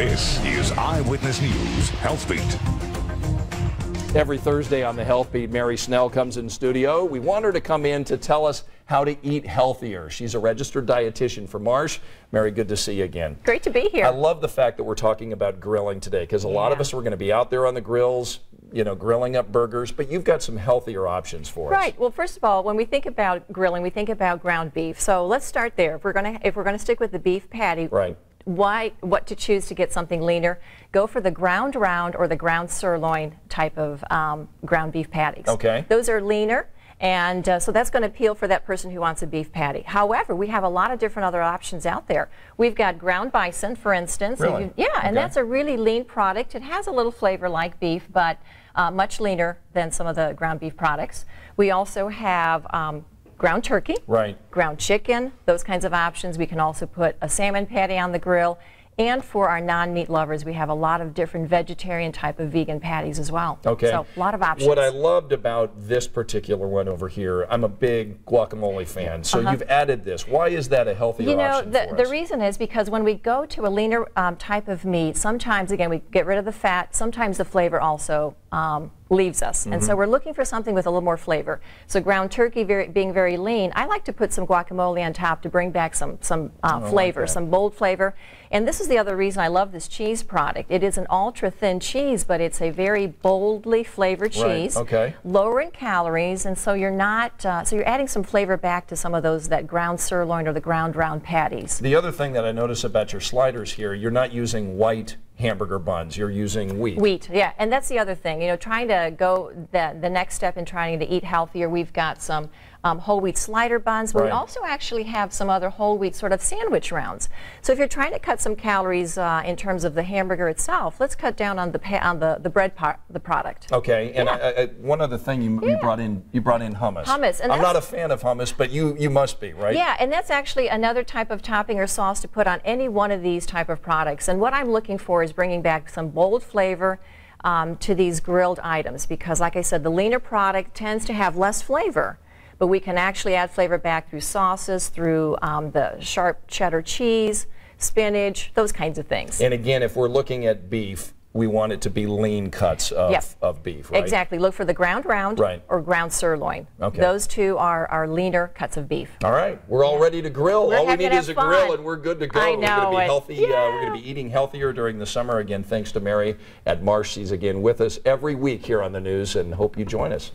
This is Eyewitness News Health Beat. Every Thursday on the Health Beat, Mary Snell comes in studio. We want her to come in to tell us how to eat healthier. She's a registered dietitian for Marsh. Mary, good to see you again. Great to be here. I love the fact that we're talking about grilling today because a lot of us are going to be out there on the grills, you know, grilling up burgers, but you've got some healthier options for us. Right. Well, first of all, when we think about grilling, we think about ground beef. So let's start there. If we're going to if we're going to stick with the beef patty, Right. Why what to choose to get something leaner? Go for the ground round or the ground sirloin type of um, ground beef patties. Okay. Those are leaner. And uh, so that's going to appeal for that person who wants a beef patty. However, we have a lot of different other options out there. We've got ground bison, for instance. Really? you- yeah, and that's a really lean product. It has a little flavor like beef, but uh, much leaner than some of the ground beef products. We also have um, ground turkey, Right. ground chicken, those kinds of options. We can also put a salmon patty on the grill. And for our non-meat lovers, we have a lot of different vegetarian type of vegan patties as well. Okay. So a lot of options. What I loved about this particular one over here, I'm a big guacamole fan. So you've added this. Why is that a healthier Uh-huh. You know, option the, the reason is because when we go to a leaner um, type of meat, sometimes, again, we get rid of the fat. Sometimes the flavor also um, leaves us. And Mm-hmm. so we're looking for something with a little more flavor. So ground turkey very, being very lean, I like to put some guacamole on top to bring back some, some uh, flavor, Oh, that. some bold flavor. And this is the other reason I love this cheese product. It is an ultra thin cheese, but it's a very boldly flavored Right, cheese. okay. Lower in calories, and so you're not, uh, so you're adding some flavor back to some of those, that ground sirloin or the ground round patties. The other thing that I notice about your sliders here, you're not using white hamburger buns. You're using wheat. Wheat, yeah, and that's the other thing. You know, trying to go the, the next step in trying to eat healthier, we've got some um, whole wheat slider buns, but we also actually have some other whole wheat sort of sandwich rounds. So if you're trying to cut some calories uh, in terms of the hamburger itself, let's cut down on the pa- on the, the bread part, the product. Okay, and Yeah. I, I, one other thing you, you brought in, you brought in hummus. Hummus, and I'm not a fan of hummus, but you you must be, right? Yeah, and that's actually another type of topping or sauce to put on any one of these type of products. And what I'm looking for is bringing back some bold flavor um, to these grilled items because, like I said, the leaner product tends to have less flavor. But we can actually add flavor back through sauces, through um, the sharp cheddar cheese, spinach, those kinds of things. And again, if we're looking at beef, we want it to be lean cuts of, Yep. of beef, right? Exactly. Look for the ground round Right. or ground sirloin. Okay. Those two are, are leaner cuts of beef. All right, we're all ready to grill. We're all we need is a have grill, and we're good to go. I know. we're going to be healthy. Uh, we're going to be eating healthier during the summer. Again, thanks to Mary at Marsh. She's again with us every week here on the news, and hope you join us.